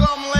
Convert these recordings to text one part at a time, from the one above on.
problem.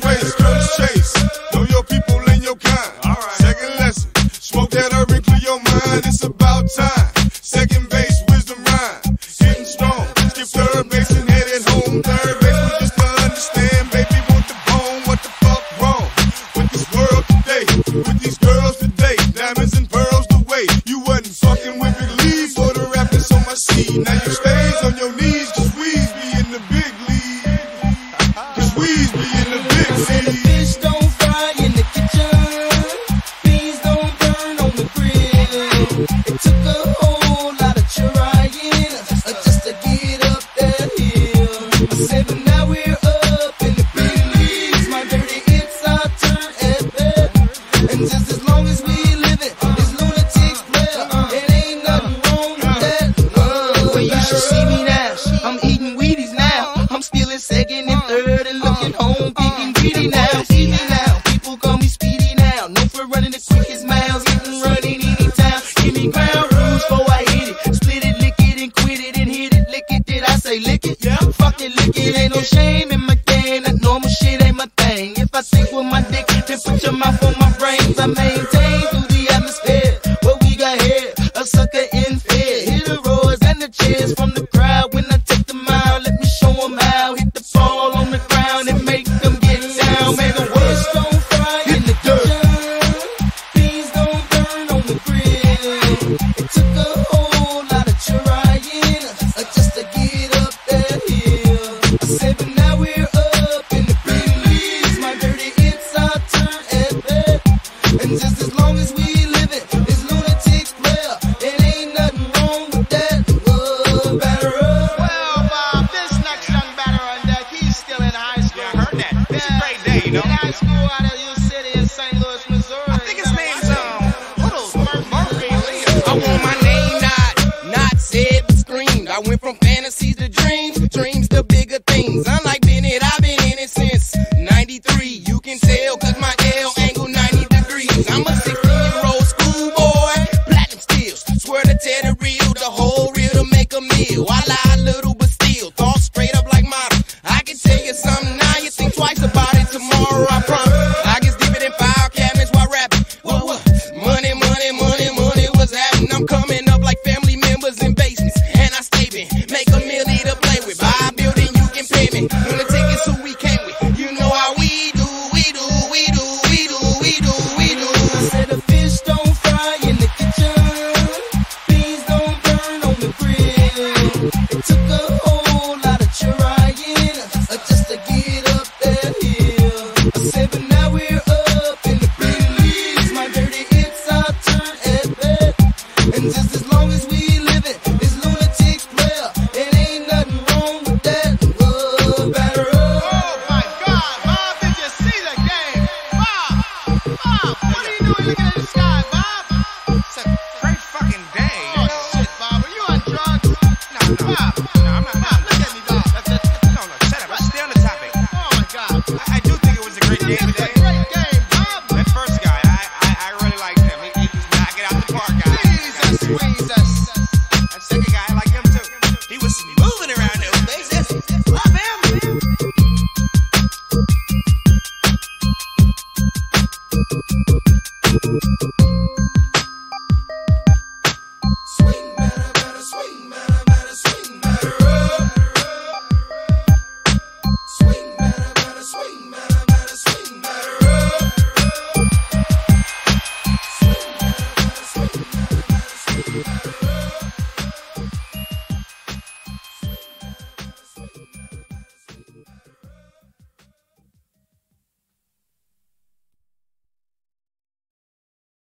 Face, curse chase. Know your people and your kind. Second lesson, smoke that herb and clear your mind. It's about time. Second base, wisdom rhyme. Hitting strong, skip third base and headed home. Third base, we just to understand. Baby, want the bone, what the fuck wrong with this world today? With these girls today, diamonds and pearls the way. You wasn't fucking with big leaves for the rappers on my scene. Now Seven shame in my game. That normal shit ain't my thing. If I sink with my dick, then put your mouth on school out of you. and I'm coming. long as we ん?